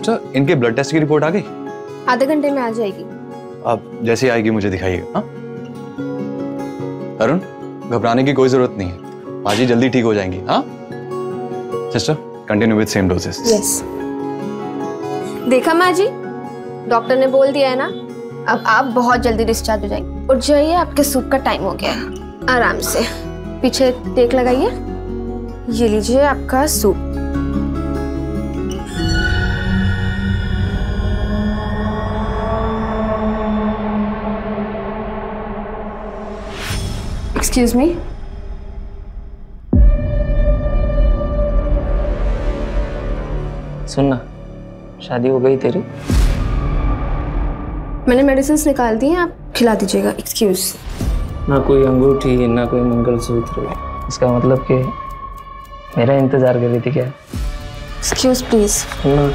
Sister इनके blood test की report आ गई? आधे घंटे में आ जाएगी। अब जैसे ही आएगी मुझे दिखाइएगा हाँ? अरुण घबराने की कोई ज़रूरत नहीं है। बाजी जल्दी ठीक हो जाएँगी हाँ? Sister continue with same doses yes देखा माँ जी डॉक्टर ने बोल दिया है ना? अब आप बहुत जल्दी डिस्चार्ज हो जाएँगे। उठ जाइए आपके सूप का टाइम हो गया है। आराम से। पीछे टेक लगाइए। ये लीजिए आपका सूप एक्सक्यूज मी सुनना शादी हो गई तेरी? मैंने मेडिसिन निकाल दी हैं आप खिला दीजिएगा। एक्सक्यूज ना कोई अंगूठी ना कोई मंगलसूत्र। इसका मतलब कि मेरा इंतज़ार कर रही थी क्या? एक्सक्यूज प्लीज़ सुनना।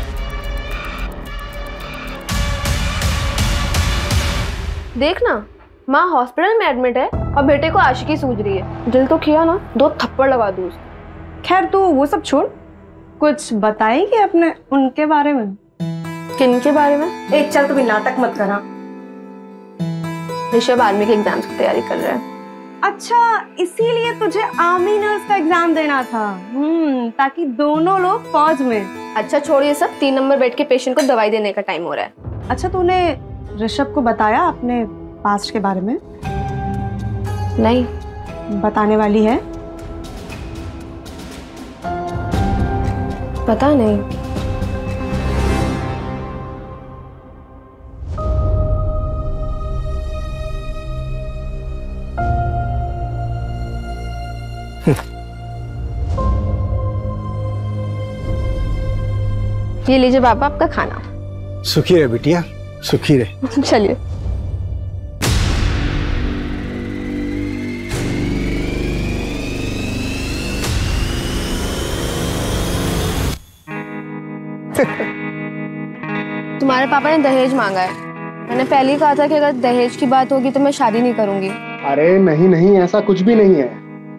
देखना। माँ हॉस्पिटल में एडमिट है और बेटे को आशिकी सूझ रही है। दिल तो किया ना दो थप्पड़ लगा दूँ उसको खैर तू वो सब छोड़। कुछ बताएगी अपने उनके बारे में? किन के बारे में? एक चल कभी नाटक मत करा। ऋषभ आर्मी के एग्ज़ाम्स की तैयारी कर रहा है। अच्छा इसीलिए तुझे आर्मी नर्स का एग्ज़ाम देना था। हम्म ताकि दोनों लोग फौज में। अच्छा छोड़िए सब। तीन नंबर बेड के पेशेंट को दवाई देने का टाइम हो रहा है। अच्छा तूने ऋषभ को बताया अपने पास्ट के बारे में? नहीं। बताने वाली है। पता नहीं। ये लीजिए बाबा आपका खाना। सुखी रहे बिटिया सुखी रहे। चलिए। तुम्हारे पापा ने दहेज मांगा है। मैंने पहले ही कहा था कि अगर दहेज की बात होगी तो मैं शादी नहीं करूँगी। अरे नहीं नहीं ऐसा कुछ भी नहीं है।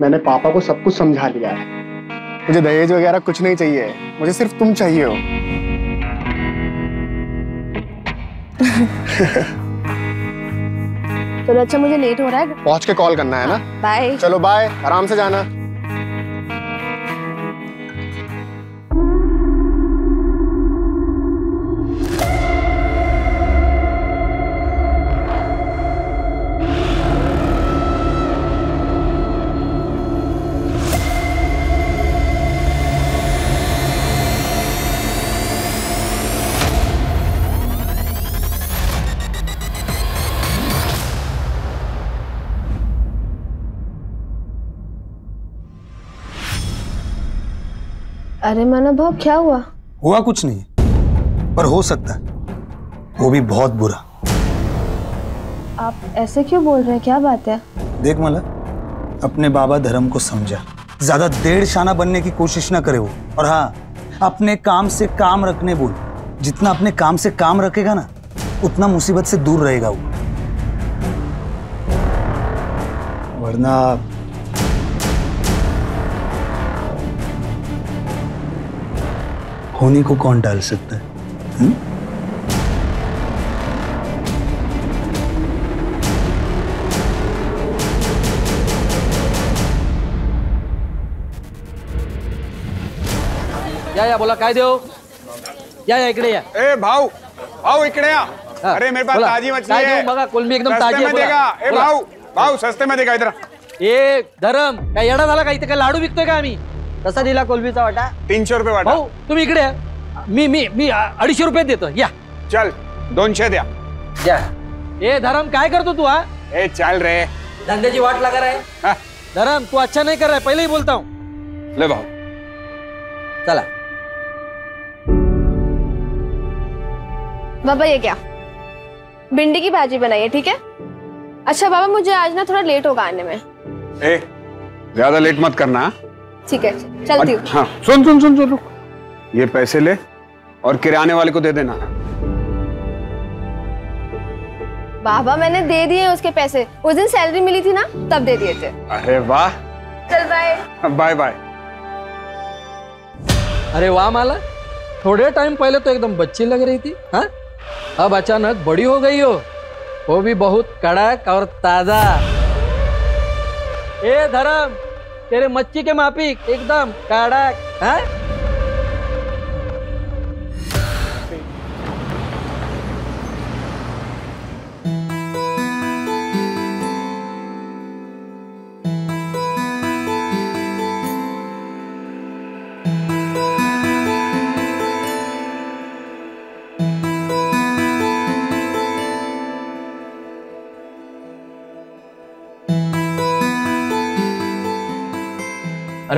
मैंने पापा को सब कुछ समझा लिया है। मुझे दहेज वगैरह कुछ नहीं चाहिए। मुझे सिर्फ़ तुम चाहिए हो। चलो अच्छा मुझे लेट हो रहा है। पहुँच के कॉल करना है ना? बाय चलो बाय आराम से जाना। अरे माना भाव क्या हुआ? हुआ कुछ नहीं पर हो सकता है। वो भी बहुत बुरा। आप ऐसे क्यों बोल रहे हैं? क्या बात है? देख मला अपने बाबा धर्म को समझा। ज़्यादा देर शाना बनने की कोशिश ना करे वो। और हाँ अपने काम से काम रखने बोल। जितना अपने काम से काम रखेगा ना उतना मुसीबत से दूर रहेगा वो। वरना होने को कौन डाल सकता है? हुँ? या या बोला काय देऊ या या इकडे या. ए भाऊ भाऊ इकडे या. हा, अरे मेरे पास ताजी मछली है. बघा, कोलंबी एकदम ताजी आहे, देगा. ए. भाऊ भाऊ सस्ते में देगा इधर ए धरम काय येडा झाला का? इथे काय लाडू विकतोय का आम्ही? कसा दिला कोलबीचा वाटा. तीनशे रुपये वाटा. भाऊ तुम्ही इकडे या. मी मी मी अ, अडीचशे रुपये देतो. या. चल दोनशे द्या. या ए धरम काय करतो तू हा? ए चल रे. धंद्याची वाट लगा रहा हा, धरम तू अच्छा नहीं कर रहा है पहले ही बोलता हूँ. ले भाऊ. चला. बाबा ये क्या? भिंडी की भाजी बनाइए ठीक है? अच्छा बाबा मुझे आज ना थोड़ा लेट होगा आने में। ए ज़्यादा लेट मत करना हाँ? ठीक है चलती हूँ। हाँ। सुन सुन सुन सुन रुक। ये पैसे ले और किराने वाले को दे देना। बाबा मैंने दे दिए उसके पैसे। उस दिन सैलरी मिली थी ना तब दे दिए थे। अरे वाह। चल बाय बाय बाय अरे वाह माला। थोड़े टाइम पहले तो एकदम बच्ची लग रही थी हाँ? अब अचानक बड़ी हो गई हो। वो भी बहुत कड़क और ताज़ा। ए धर्म। तेरे मच्छी के मापिक एकदम कड़क हाँ?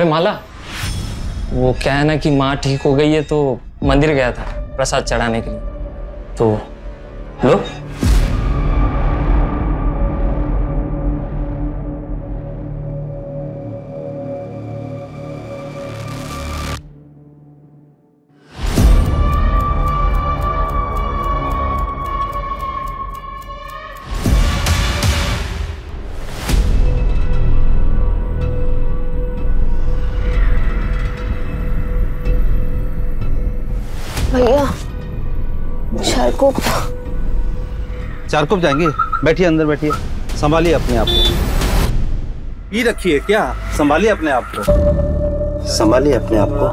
माला? वो क्या है ना कि माँ ठीक हो गई है तो मंदिर गया था, प्रसाद चढ़ाने के लिए। तो लो चार कप जाएँगे। बैठिए अंदर बैठिए। संभालिए अपने आप को। पी रखिए क्या? संभालिए अपने आप को। संभालिए अपने आप को।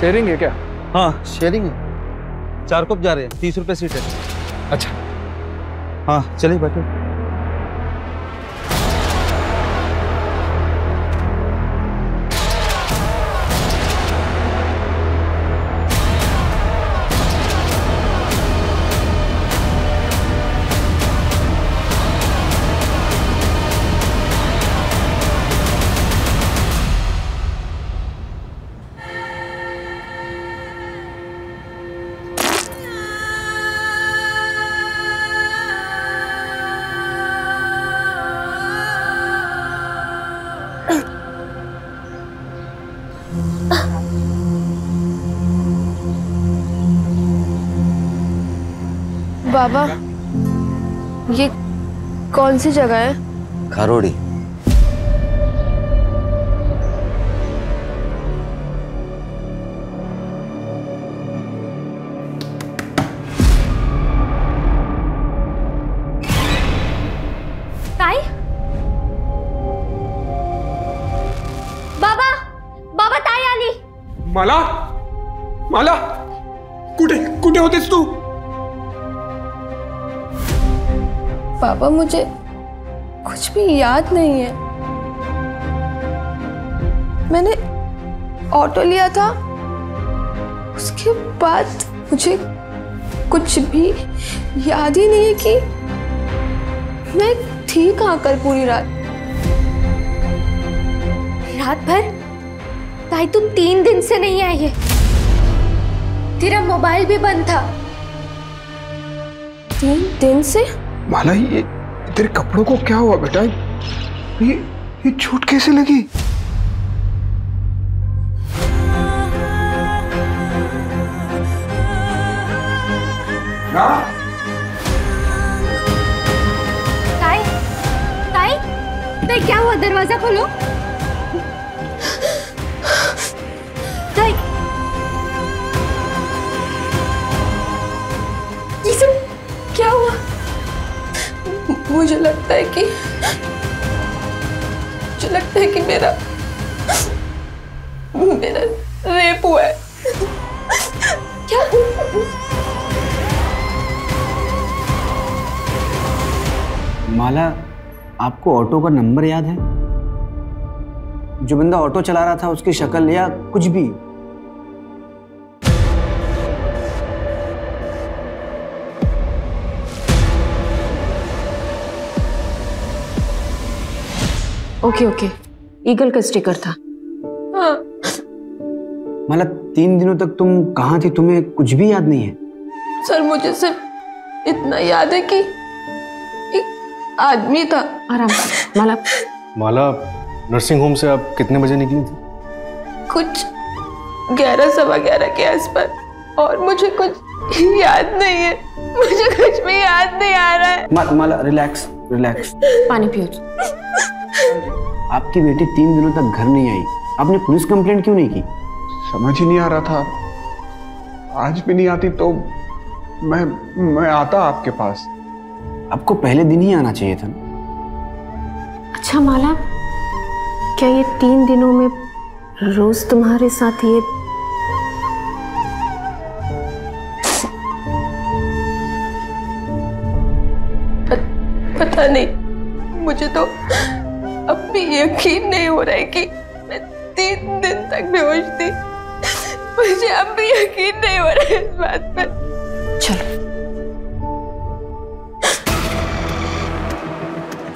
शेयरिंग है क्या? हाँ। शेयरिंग है? चार कप जा रहे हैं। तीस रुपए सीट है। अच्छा। हाँ चलिए बैठो कौन सी जगह है? खारोड़ी। ताई? बाबा बाबा माला? माला? कुठे कुठे होतेस तू? पापा मुझे कुछ भी याद नहीं है। मैंने ऑटो लिया था। उसके बाद मुझे कुछ भी याद ही नहीं है कि मैं थी कहाँ कल पूरी रात। रात भर? ताई तुम तीन दिन से नहीं आई है। तेरा मोबाइल भी बंद था। तीन दिन से? माला, ये तेरे कपड़ों को क्या हुआ बेटा? ये ये छूट कैसे लगी? ताई ताई, क्या हुआ? दरवाज़ा खोलो। मुझे लगता है कि मुझे लगता है कि मेरा मेरा रेप हुआ है। क्या? माला, आपको ऑटो का नंबर याद है? जो बंदा ऑटो चला रहा था, उसकी शक्ल या कुछ भी? ओके ओके ईगल का स्टिकर था। हाँ। माला तीन दिनों तक तुम कहाँ थी तुम्हें कुछ भी याद नहीं है? सर मुझे सिर्फ़ इतना याद है कि एक आदमी था। आराम माला। माला नर्सिंग होम से आप कितने बजे निकली थी? कुछ ग्यारह सवा ग्यारह के आसपास। और मुझे कुछ याद नहीं है। मुझे कुछ भी याद नहीं आ रहा है। मा, माला रिलैक्स रिलैक्स पानी पियो आपकी बेटी तीन दिनों तक घर नहीं आई। आपने पुलिस कंप्लेंट क्यों नहीं की? समझ ही नहीं आ रहा था। आज भी नहीं आती तो मैं मैं आता आपके पास। आपको पहले दिन ही आना चाहिए था अच्छा माला क्या ये तीन दिनों में रोज तुम्हारे साथ ये मुझे तो अब भी यकीन नहीं हो रहा है कि मैं तीन दिन तक बेहोश थी। मुझे अब भी यकीन नहीं हो रहा है इस बात पे चलो।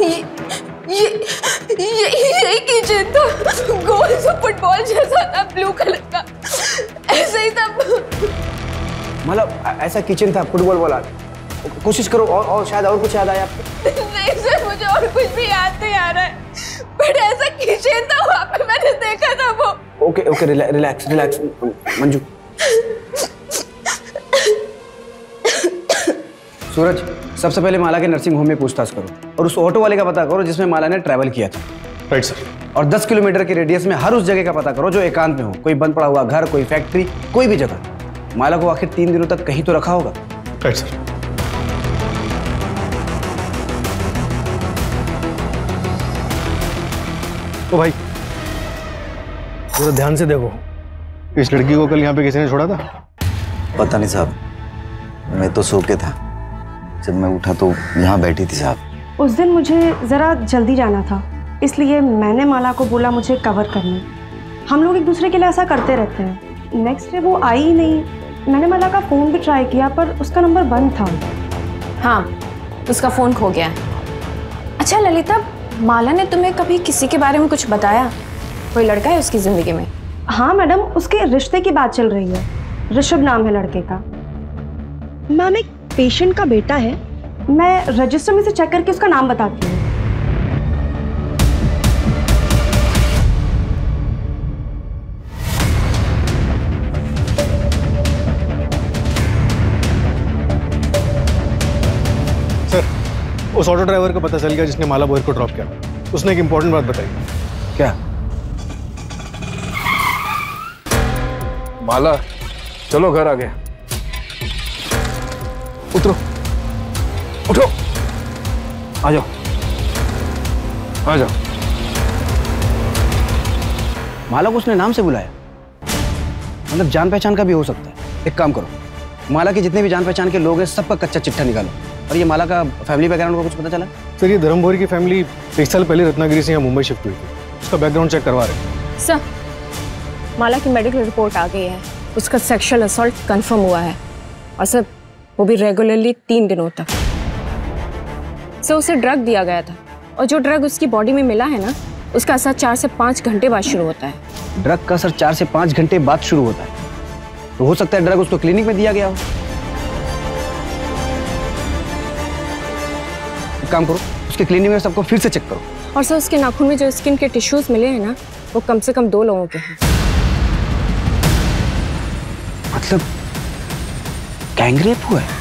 ये ये ये यही किचन था गोल सा फुटबॉल जैसा था ब्लू कलर का। ऐसे ही था। मतलब ऐसा किचन था फुटबॉल वाला। कोशिश करो और और शायद और कुछ याद आया आपको। नहीं सर मुझे और कुछ भी याद नहीं आ रहा है। बट ऐसा किचन था वहाँ पे मैंने देखा था वो। Okay okay relax relax Manju. Suraj सबसे पहले माला के नर्सिंग होम में पूछताछ करो और उस ऑटो वाले का पता करो जिसमें माला ने ट्रैवल किया था। राइट सर और 10 किलोमीटर के रेडियस में हर उस जगह का पता करो जो एकांत में हो कोई बंद पड़ा हुआ घर कोई फैक्ट्री कोई भी जगह। माला को आखिर तीन दिनों तक कहीं तो रखा होगा। राइट सर ओ भाई ध्यान से देखो। इस लड़की को कल यहाँ पे किसी ने छोड़ा था? पता नहीं साहब मैं तो सो के था। जब मैं उठा तो यहाँ बैठी थी साहब। उस दिन मुझे ज़रा जल्दी जाना था इसलिए मैंने माला को बोला मुझे कवर करने। हम लोग एक दूसरे के लिए ऐसा करते रहते हैं। नेक्स्ट डे वो आई ही नहीं। मैंने माला का फ़ोन भी ट्राई किया पर उसका नंबर बंद था। हाँ उसका फ़ोन खो गया। अच्छा ललिता माला ने तुम्हें कभी किसी के बारे में कुछ बताया? कोई लड़का है उसकी ज़िंदगी में? हाँ मैडम, उसके रिश्ते की बात चल रही है। ऋषभ नाम है लड़के का। मैम, एक पेशेंट का बेटा है। मैं रजिस्टर में से चेक करके उसका नाम बताती हूँ। उस ऑटो ड्राइवर का पता चल गया जिसने माला बोयर को ड्रॉप किया। उसने एक इंपॉर्टेंट बात बताई। क्या? माला? चलो घर आ गया उतरो। उठो। आ जाओ। आ जाओ। माला को उसने नाम से बुलाया। मतलब जान पहचान का भी हो सकता है। एक काम करो। माला के जितने भी जान पहचान के लोग हैं, सबका कच्चा चिट्ठा निकालो। और ये माला का फैमिली बैकग्राउंड का कुछ पता चला? सर ये धर्मभोरी की फैमिली एक साल पहले रत्नागिरी से यहाँ मुंबई शिफ्ट हुई थी। उसका बैकग्राउंड चेक करवा रहे सर माला की मेडिकल रिपोर्ट आ गई है। उसका सेक्सुअल असॉल्ट कंफर्म हुआ है। और सर वो भी रेगुलरली तीन दिनों तक। सर उसे ड्रग दिया गया था। और जो ड्रग उसकी बॉडी में मिला है ना उसका असर चार से पाँच घंटे बाद शुरू होता है। ड्रग का असर चार से पाँच घंटे बाद शुरू होता है। तो हो सकता है ड्रग उसको क्लिनिक में दिया गया हो। काम करो उसके क्लिनिक में सबको फिर से चेक करो। और सर उसके नाखून में जो स्किन के टिश्यूज मिले हैं ना वो कम से कम दो लोगों के हैं। मतलब गैंगरेप हुआ है?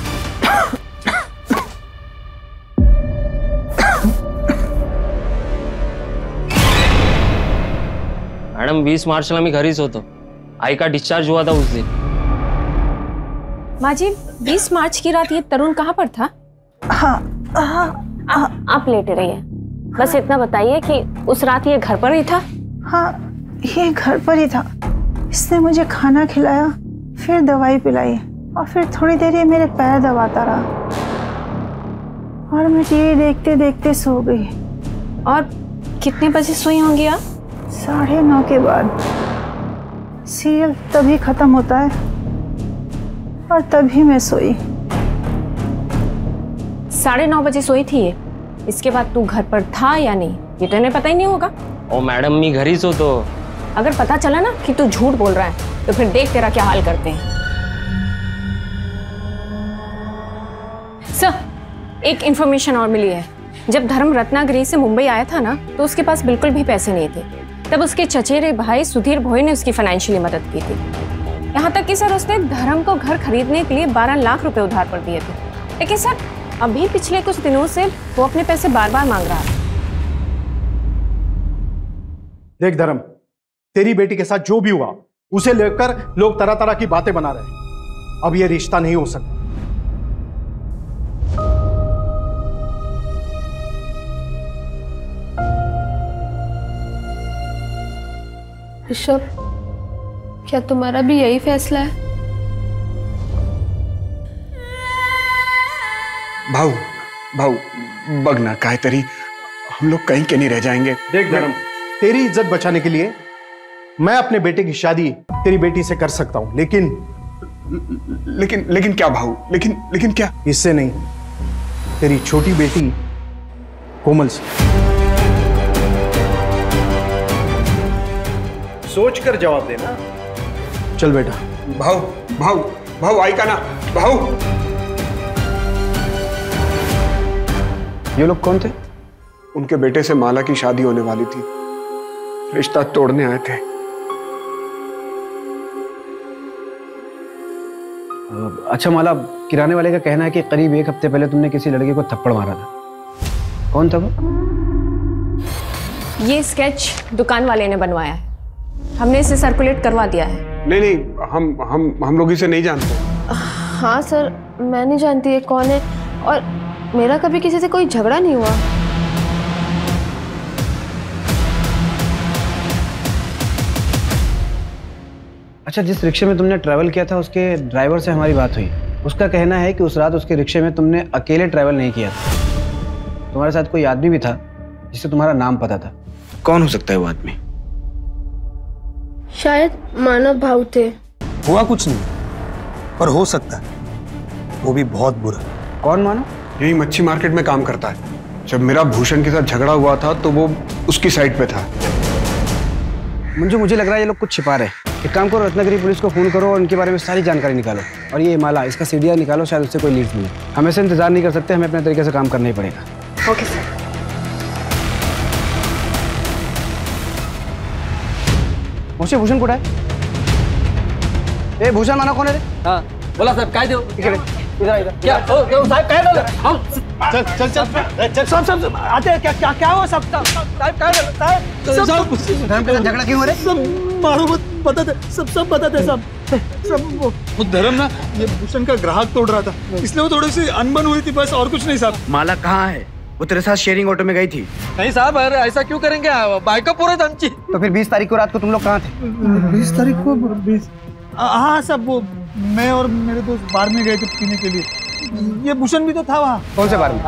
मैडम बीस मार्च में घरीच होतो आई का डिस्चार्ज हुआ था उस दिन। माँ जी बीस मार्च की रात ये तरुण कहाँ पर था? हाँ हाँ। आ, आप लेटे रहिए। हाँ। बस इतना बताइए कि उस रात ये घर पर ही था? हाँ ये घर पर ही था। इसने मुझे खाना खिलाया फिर दवाई पिलाई और फिर थोड़ी देर ये मेरे पैर दबाता रहा। और मैं टीवी देखते देखते सो गई। और कितने बजे सोई होंगी आप? साढ़े नौ के बाद। सीरियल तभी खत्म होता है और तभी मैं सोई। साढ़े नौ बजे सोई थी ये। इसके बाद तू घर पर था या नहीं ये तो इन्हें पता ही नहीं होगा। ओ मैडम मी घरीच होतो अगर पता चला ना कि तू झूठ बोल रहा है तो फिर देख तेरा क्या हाल करते हैं। सर एक इंफॉर्मेशन और मिली है। जब धर्म रत्नागिरी से मुंबई आया था ना तो उसके पास बिल्कुल भी पैसे नहीं थे। तब उसके चचेरे भाई सुधीर भोई ने उसकी फाइनेंशियली मदद की थी। यहाँ तक कि सर उसने धर्म को घर खरीदने के लिए 12 लाख रुपए उधार पर दिए थे। लेकिन सर अभी पिछले कुछ दिनों से वो अपने पैसे बार बार मांग रहा है। देख धर्म तेरी बेटी के साथ जो भी हुआ उसे लेकर लोग तरह तरह की बातें बना रहे हैं। अब यह रिश्ता नहीं हो सकता। ऋषभ क्या तुम्हारा भी यही फैसला है? भाऊ भाऊ बघ ना काहीतरी. हम लोग कहीं के नहीं रह जाएँगे. देख धर्म तेरी इज़्ज़त बचाने के लिए मैं अपने बेटे की शादी तेरी बेटी से कर सकता हूँ लेकिन लेकिन लेकिन क्या भाऊ? लेकिन लेकिन क्या? इससे नहीं तेरी छोटी बेटी कोमल से। सोच कर जवाब देना। चल बेटा। भाऊ भाऊ भाऊ आई का ना। भाऊ ये लोग कौन थे? उनके बेटे से माला की शादी होने वाली थी। रिश्ता तोड़ने आए थे। अच्छा माला किराने वाले का कहना है कि करीब एक हफ़्ते पहले तुमने किसी लड़के को थप्पड़ मारा था। कौन था वो? ये स्केच दुकान वाले ने बनवाया है। हमने इसे सर्कुलेट करवा दिया है। नहीं नहीं हम हम हम लोग इसे नहीं जानते। हाँ सर मैं नहीं जानती ये कौन है। और मेरा कभी किसी से कोई झगड़ा नहीं हुआ। अच्छा जिस रिक्शे में तुमने ट्रैवल किया था उसके ड्राइवर से हमारी बात हुई। उसका कहना है कि उस रात उसके रिक्शे में तुमने अकेले ट्रैवल नहीं किया था। तुम्हारे साथ कोई आदमी भी था जिससे तुम्हारा नाम पता था। कौन हो सकता है वो आदमी? शायद मानव भाव थे। हुआ कुछ नहीं पर हो सकता है। वो भी बहुत बुरा। कौन मानो यही मच्छी मार्केट में काम करता है। जब मेरा भूषण के साथ झगड़ा हुआ था तो वो उसकी साइड पे था। मुझे मुझे लग रहा है ये लोग कुछ छिपा रहे हैं। एक काम करो रत्नागिरी पुलिस को फ़ोन करो और उनके बारे में सारी जानकारी निकालो। और ये माला इसका सीढ़िया निकालो शायद उससे कोई लीड मिले। हम ऐसे इंतज़ार नहीं कर सकते हमें अपने तरीके से काम करना ही पड़ेगा। Okay sir. मुझसे भूषण कुठं आहे ए भूषण माना कोण आहे रे? हाँ बोला साहब काय देऊ इकडे इधर इधर। क्या? ओ, ओ, साहब काय झालं हम चल चल चल। चल सब सब आते हैं। क्या क्या क्या हुआ? सब साहब काय झालं साहब। सब धर्म झगड़ा क्यों हो रहा है? सब मारो मत बताते सब सब बताते सब। सब वो वो धर्म ना ये भूषण का ग्राहक तोड़ रहा था। इसलिए वो थोड़ी सी अनबन हुई थी बस और कुछ नहीं साहब। माला कहाँ है? वो तेरे साथ शेयरिंग ऑटो में गई थी। नहीं साहब अरे ऐसा क्यों करेंगे? बाइक पूरे आमची तो फिर 20 तारीख को रात को तुम लोग कहाँ थे? बीस तारीख को बीस। हाँ सब वो मैं और मेरे दोस्त बार में गए थे पीने के लिए। ये भूषण भी तो था वहाँ। कौन से बार में?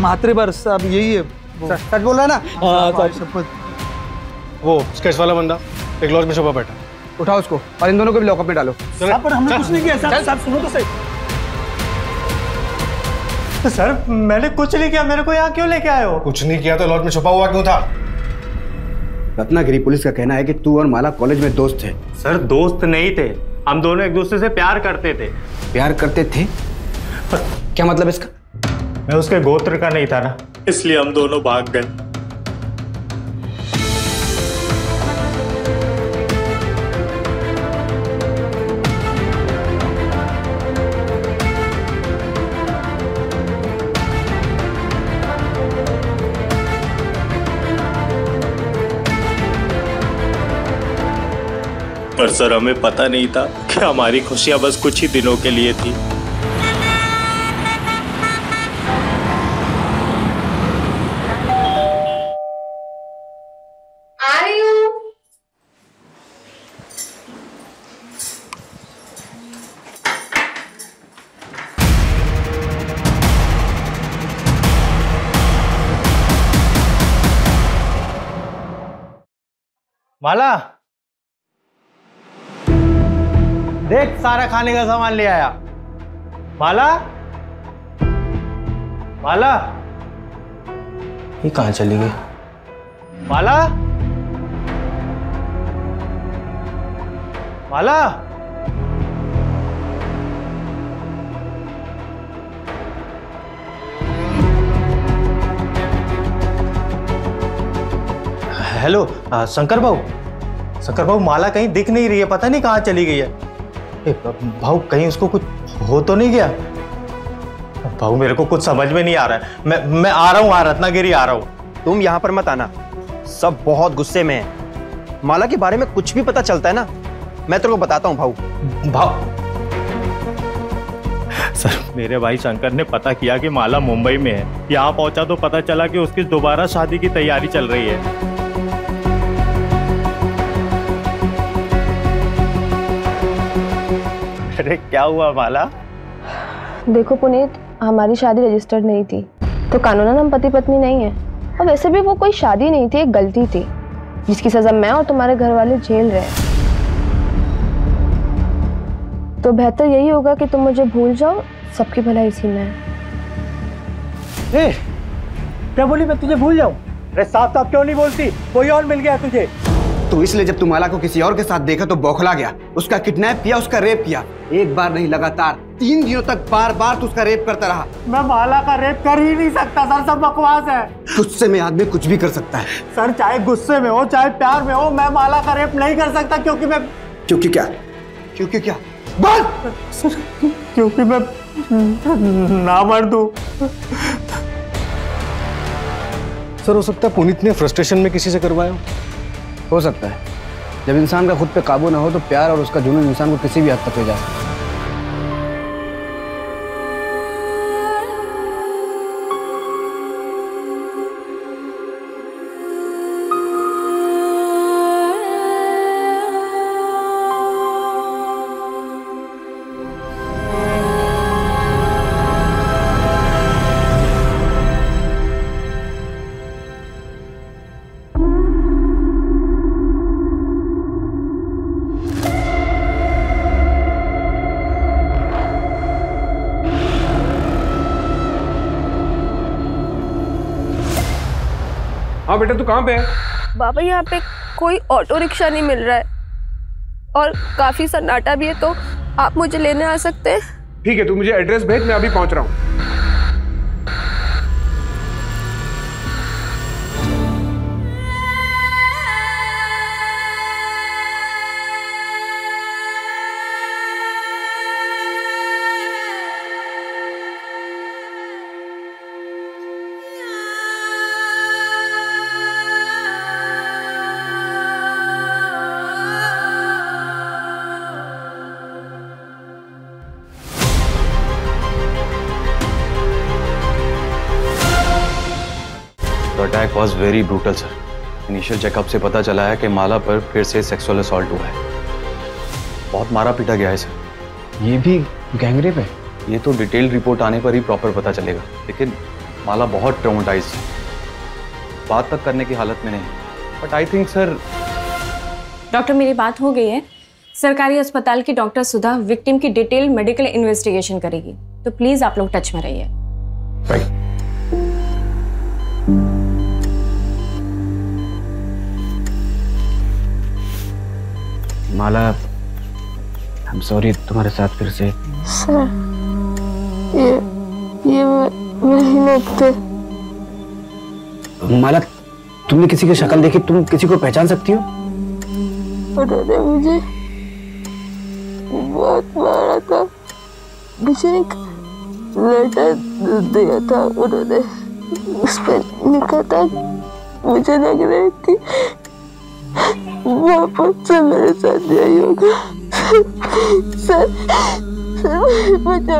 मात्रे बार साहब यही है सच बोल रहा है ना? हाँ शपथ वो स्केच वाला बंदा एक लॉज में छुपा बैठा। उठाओ उसको और इन दोनों को भी लॉकअप में डालो। साहब पर हमने कुछ नहीं किया साहब साहब सुनो तो सही। सर मैंने कुछ नहीं किया मेरे को यहाँ क्यों लेके आए हो? कुछ नहीं किया तो लॉज में छुपा हुआ क्यों था? रत्नागिरी पुलिस का कहना है कि तू और माला कॉलेज में दोस्त थे। सर दोस्त नहीं थे। हम दोनों एक दूसरे से प्यार करते थे। प्यार करते थे? क्या मतलब इसका? मैं उसके गोत्र का नहीं था ना। इसलिए हम दोनों भाग गए। पर सर हमें पता नहीं था कि हमारी खुशियाँ बस कुछ ही दिनों के लिए थी। आ माला देख सारा खाने का सामान ले आया। माला? माला? ये कहाँ चली गई? माला? माला? हेलो शंकर भाऊ शंकर भाऊ माला कहीं दिख नहीं रही है पता नहीं कहाँ चली गई है। भाऊ कहीं उसको कुछ हो तो नहीं गया? भाऊ मेरे को कुछ समझ में नहीं आ रहा है। मैं मैं आ रहा हूँ वहाँ रत्नागिरी आ रहा हूँ। तुम यहाँ पर मत आना। सब बहुत गुस्से में है। माला के बारे में कुछ भी पता चलता है ना? मैं तेरे को बताता हूँ भाऊ। भाव सर मेरे भाई शंकर ने पता किया कि माला मुंबई में है। यहाँ पहुँचा तो पता चला कि उसकी दोबारा शादी की तैयारी चल रही है। अरे क्या हुआ माला? देखो पुनीत हमारी शादी रजिस्टर्ड नहीं थी तो कानूनन हम पति पत्नी नहीं है। और वैसे भी वो कोई शादी नहीं थी एक गलती थी जिसकी सजा मैं और तुम्हारे घर वाले झेल रहे हैं। तो बेहतर यही होगा कि तुम मुझे भूल जाओ सबकी भलाई इसी में है। ए, क्या बोली मैं तुझे भूल जाऊँ? अरे साफ़ साफ़ क्यों नहीं बोलती? कोई और मिल गया तुझे। तो इसलिए जब तू माला को किसी और के साथ देखा तो बौखला गया। उसका किडनैप किया उसका रेप किया। एक बार नहीं लगातार तीन दिनों तक बार बार तू उसका रेप करता रहा। मैं माला का रेप कर ही नहीं सकता सर सब बकवास है। गुस्से में आदमी कुछ भी कर सकता है। सर चाहे गुस्से में हो चाहे प्यार में हो मैं माला का रेप नहीं कर सकता क्योंकि मैं क्योंकि क्या? क्योंकि क्या? बोल सर क्योंकि मैं ना मर दूँ सर हो सकता है पुनीत ने फ्रस्ट्रेशन में किसी से करवाया हो सकता है। जब इंसान का खुद पे काबू ना हो तो प्यार और उसका जुनून इंसान को किसी भी हद तक ले जा सकता है। हाँ बेटा तू कहाँ पे है? बाबा यहाँ पे कोई ऑटो रिक्शा नहीं मिल रहा है। और काफ़ी सन्नाटा भी है तो आप मुझे लेने आ सकते हैं? ठीक है तू मुझे एड्रेस भेज मैं अभी पहुँच रहा हूँ। Was very brutal sir initial checkup से पता चला है कि माला पर फिर से सेक्सुअल असॉल्ट हुआ है। बहुत मारा पीटा गया है सर ये भी गैंगरेप है? ये तो डिटेल्ड रिपोर्ट आने पर ही प्रॉपर पता चलेगा। लेकिन माला बहुत ट्राउमेटाइज बात तक करने की हालत में नहीं। But I think sir doctor मेरी बात हो गई है। सरकारी अस्पताल की डॉक्टर सुधा विक्टिम की डिटेल मेडिकल इन्वेस्टिगेशन करेगी। तो प्लीज़ आप लोग टच में रहिए। माला। आई एम सॉरी तुम्हारे साथ फिर से। सर ये ये मेहनत थे माला तुमने किसी की शक्ल देखी? तुम किसी को पहचान सकती हो? उन्होंने मुझे बहुत मारा था। मुझे एक लेटर दिया था उन्होंने। उस पर लिखा था मुझे लग रहा है कि मेरे साथ सर सर मुझे बचा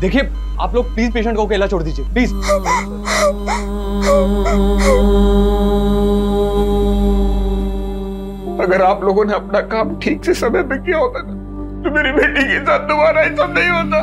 देखिए, आप लोग प्लीज़ पेशेंट को अकेला छोड़ दीजिए प्लीज़ अगर आप लोगों ने अपना काम ठीक से समय पे किया होता ना तो मेरी बेटी के साथ दोबारा ऐसा नहीं होता।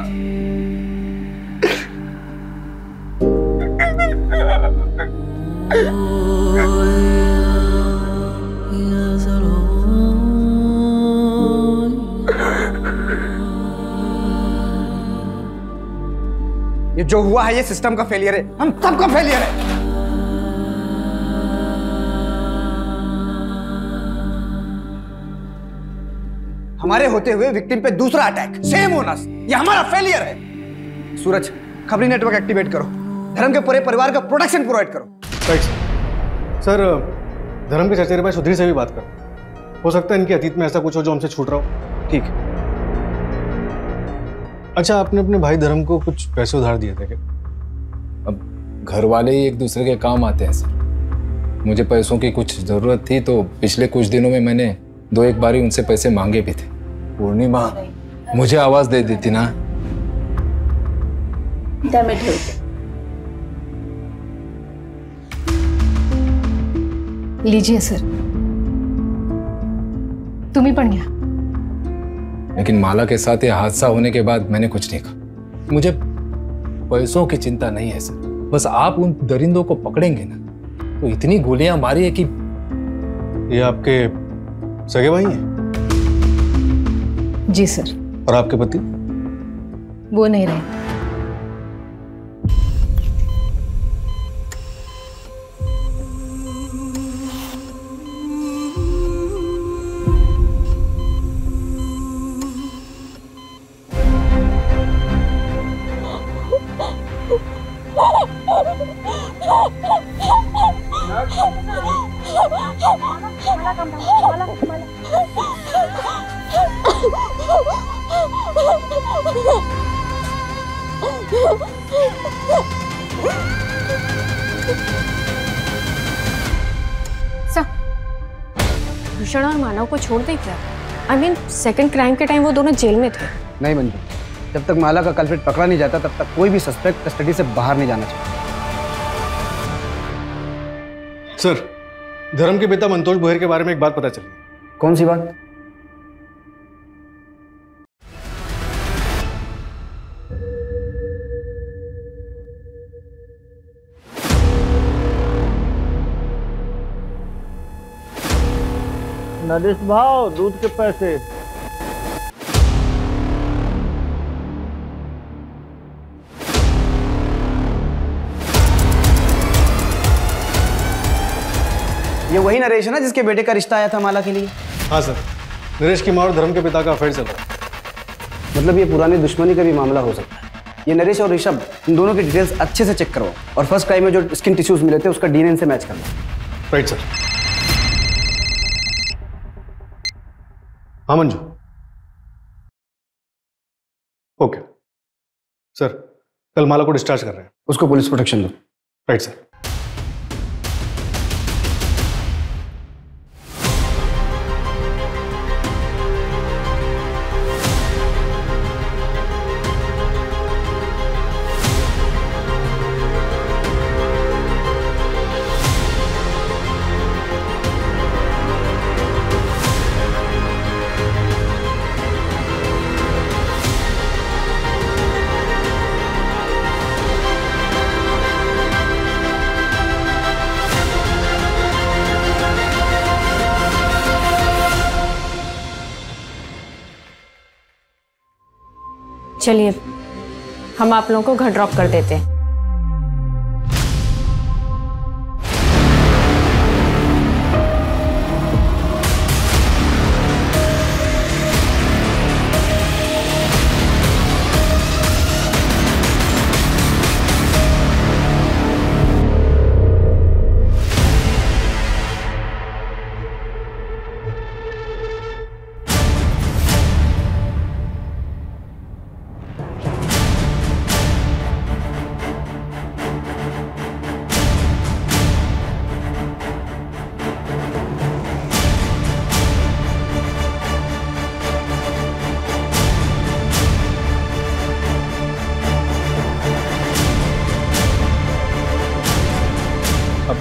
ये जो हुआ है, ये सिस्टम का फेलियर है। हम सबका फेलियर है। हमारे होते हुए विक्टिम पे दूसरा अटैक सेम होना ये हमारा फेलियर है। सूरज, खबरी नेटवर्क एक्टिवेट करो। धर्म के पूरे परिवार का प्रोटेक्शन प्रोवाइड करो। राइट सर धर्म के चचेरे भाई सुधीर से भी बात कर। हो सकता है इनके अतीत में ऐसा कुछ हो जो हमसे छूट रहा हो। ठीक। है अच्छा आपने अपने भाई धर्म को कुछ पैसे उधार दिए थे क्या? घर वाले ही एक दूसरे के काम आते हैं सर मुझे पैसों की कुछ ज़रूरत थी तो पिछले कुछ दिनों में मैंने दो एक बारी उनसे पैसे मांगे भी थे। पूर्णिमा मुझे आवाज़ दे दी थी ना लीजिए सर। तुम्ही पण घ्या। लेकिन माला के साथ ये हादसा होने के बाद मैंने कुछ नहीं कहा। मुझे पैसों की चिंता नहीं है सर। बस आप उन दरिंदों को पकड़ेंगे ना तो इतनी गोलियाँ मारी है कि ये आपके सगे भाई हैं? जी सर। और आपके पति? वो नहीं रहे। भूषण और मानव को छोड़ दे क्या? आई मीन सेकंड क्राइम के टाइम वो दोनों जेल में थे। नहीं मंजू जब तक माला का कल्प्रिट पकड़ा नहीं जाता तब तक कोई भी सस्पेक्ट कस्टडी से बाहर नहीं जाना चाहिए। सर धर्म के पिता मंतोष बोहर के बारे में एक बात पता चली। कौन सी बात? नरेश भाव दूध के पैसे। ये वही नरेश है ना जिसके बेटे का रिश्ता आया था माला के लिए? हाँ सर नरेश की माँ और धर्म के पिता का अफेयर चल रहा है मतलब ये पुरानी दुश्मनी का भी मामला हो सकता है। ये नरेश और ऋषभ इन दोनों की डिटेल्स अच्छे से चेक करो और फ़र्स्ट क्राइम में जो स्किन टिश्यूज मिले थे उसका डीएनए से मैच करना राइट सर हाँ मंजू। ओके। सर कल माला को डिस्चार्ज कर रहे हैं। उसको पुलिस प्रोटेक्शन दो। राइट सर चलिए हम आप लोगों को घर ड्रॉप कर देते हैं।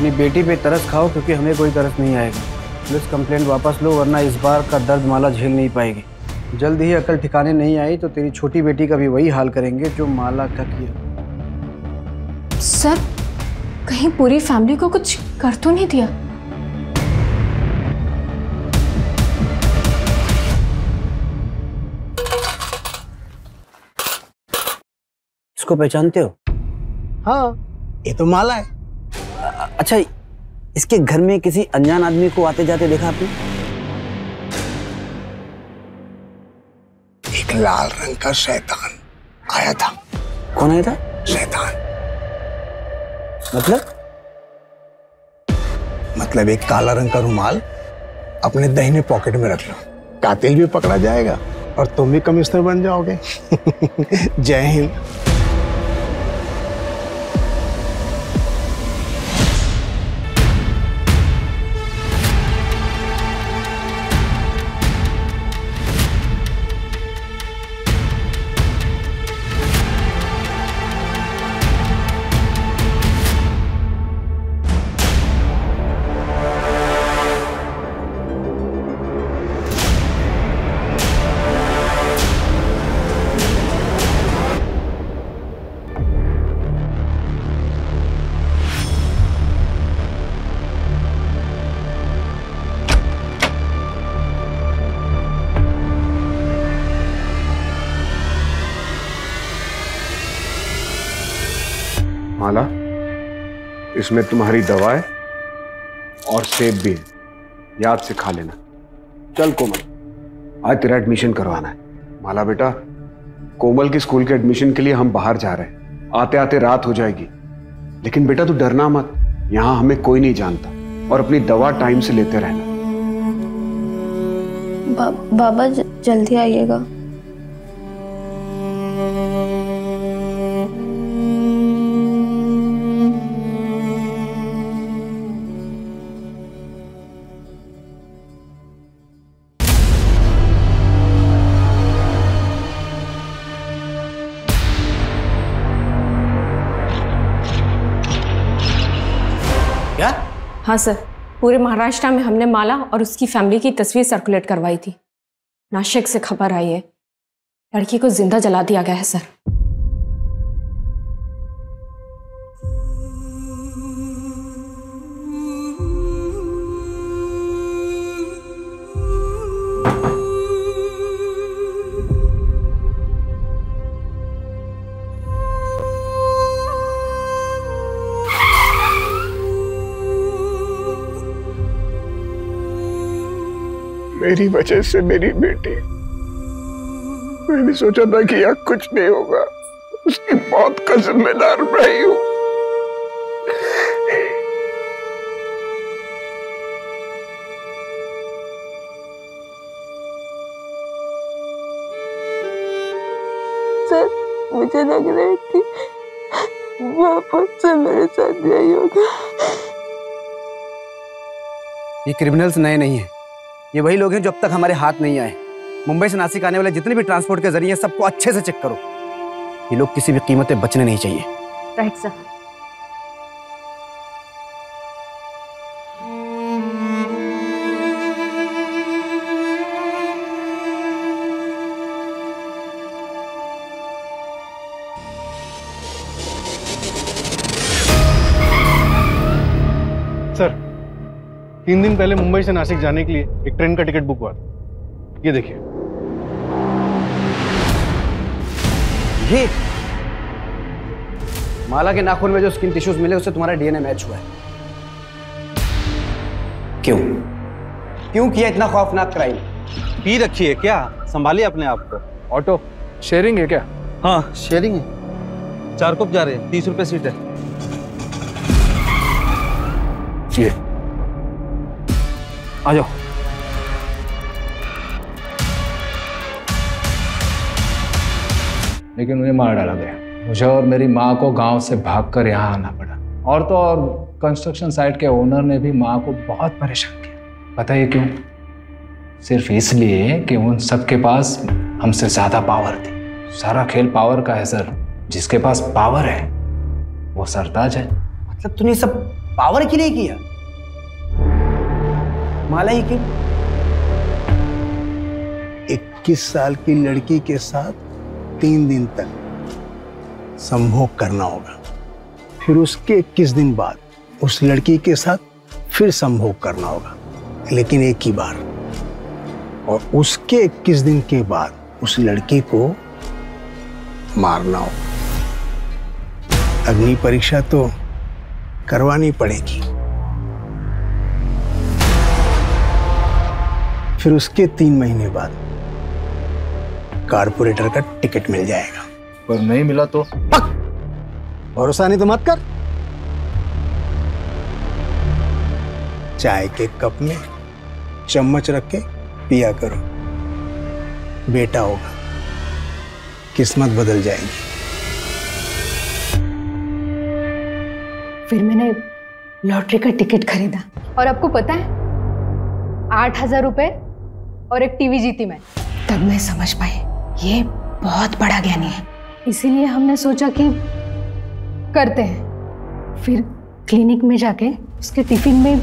अपनी बेटी पे तरस खाओ क्योंकि हमें कोई तरस नहीं आएगा। पुलिस कंप्लेंट वापस लो वरना इस बार का दर्द माला झेल नहीं पाएगी। जल्द ही अकल ठिकाने नहीं आई तो तेरी छोटी बेटी का भी वही हाल करेंगे जो माला का किया। सर कहीं पूरी फैमिली को कुछ कर तो नहीं दिया? इसको पहचानते हो? हाँ ये तो माला है। अच्छा इसके घर में किसी अनजान आदमी को आते जाते देखा आपने? एक लाल रंग का शैतान आया था। कौन आया था? शैतान। मतलब? मतलब एक काला रंग का रुमाल अपने दहीने पॉकेट में रख लो। कातिल भी पकड़ा जाएगा और तुम भी कमिश्नर बन जाओगे। जय हिंद। इसमें तुम्हारी दवाएँ और सेब भी है। याद से खा लेना। चल कोमल आज तेरा एडमिशन करवाना है। माला बेटा कोमल के स्कूल के एडमिशन के लिए हम बाहर जा रहे हैं। आते आते रात हो जाएगी। लेकिन बेटा तू डरना मत। यहाँ हमें कोई नहीं जानता और अपनी दवा टाइम से लेते रहना। बा, बाबा ज, जल्दी आइएगा। हाँ सर। पूरे महाराष्ट्र में हमने माला और उसकी फैमिली की तस्वीर सर्कुलेट करवाई थी। नाशिक से खबर आई है। लड़की को ज़िंदा जला दिया गया है, सर। मेरी वजह से मेरी बेटी। मैंने सोचा था कि यह कुछ नहीं होगा। उसकी मौत का जिम्मेदार मैं ही हूँ। सर मुझे लग रहा है कि वापस से मेरे साथ यही होगा। ये क्रिमिनल्स नए नहीं हैं। ये वही लोग हैं जो अब तक हमारे हाथ नहीं आए। मुंबई से नासिक आने वाले जितने भी ट्रांसपोर्ट के ज़रिए सबको अच्छे से चेक करो। ये लोग किसी भी कीमत बचने नहीं चाहिए। राइट सर तीन दिन पहले मुंबई से नासिक जाने के लिए एक ट्रेन का टिकट बुक हुआ था। ये देखिए। ये माला के नाखून में जो स्किन टिश्यूज मिले उससे तुम्हारा डीएनए मैच हुआ है। क्यों? क्यों किया इतना खौफनाक क्राइम पी रखी है क्या? संभालिए अपने आप को। ऑटो शेयरिंग है क्या? हाँ। शेयरिंग है? चार कप जा रहे हैं तीस रुपए सीट है। ये आ जाओ लेकिन उन्हें मार डाला गया। मुझे और मेरी माँ को गाँव से भागकर यहाँ आना पड़ा। और तो और कंस्ट्रक्शन साइट के ओनर ने भी माँ को बहुत परेशान किया। पता है क्यों? सिर्फ़ इसलिए कि उन सबके पास हमसे ज़्यादा पावर थी। सारा खेल पावर का है सर जिसके पास पावर है वो सरताज है। मतलब तूने सब पावर के लिए किया? माला ही क्यों? इक्कीस साल की लड़की के साथ तीन दिन तक संभोग करना होगा। फिर उसके इक्कीस दिन बाद उस लड़की के साथ फिर संभोग करना होगा। लेकिन एक ही बार। और उसके इक्कीस दिन के बाद उस लड़की को मारना होगा। अग्नि परीक्षा तो करवानी पड़ेगी। फिर उसके तीन महीने बाद कारपोरेटर का टिकट मिल जाएगा। पर नहीं मिला तो? भरोसा नहीं तो मत कर। चाय के कप में चम्मच रख के पिया करो। बेटा होगा। किस्मत बदल जाएगी। फिर मैंने लॉटरी का टिकट खरीदा। और आपको पता है आठ हज़ार रुपए और एक टीवी जीती मैं। तब मैं समझ पाई। ये बहुत बड़ा ज्ञानी है। इसीलिए हमने सोचा कि करते हैं। फिर क्लिनिक में जाके उसके टिफ़िन में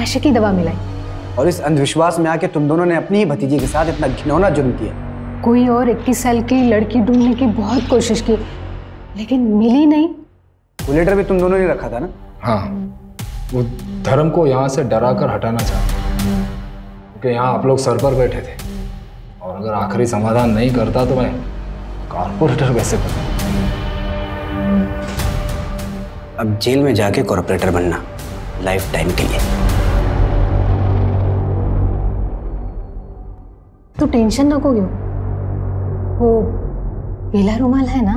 नशे की दवा मिलाई। और इस अंधविश्वास में आके तुम दोनों ने अपनी ही भतीजी के साथ इतना घिनौना जुर्म किया। कोई और 21 साल की लड़की ढूँढने की बहुत कोशिश की लेकिन मिली नहीं। वो लेटर भी तुम दोनों ने रखा था ना? हाँ वो धर्म को यहाँ से डरा कर हटाना चाहते क्योंकि यहाँ आप लोग सर पर बैठे थे। और अगर आखिरी समाधान नहीं करता तो मैं कारपोरेटर कैसे बनूं? अब जेल में जाके कॉर्पोरेटर बनना लाइफ टाइम के लिए। तू टेंशन नको घेऊ हो पीला रुमाल है ना?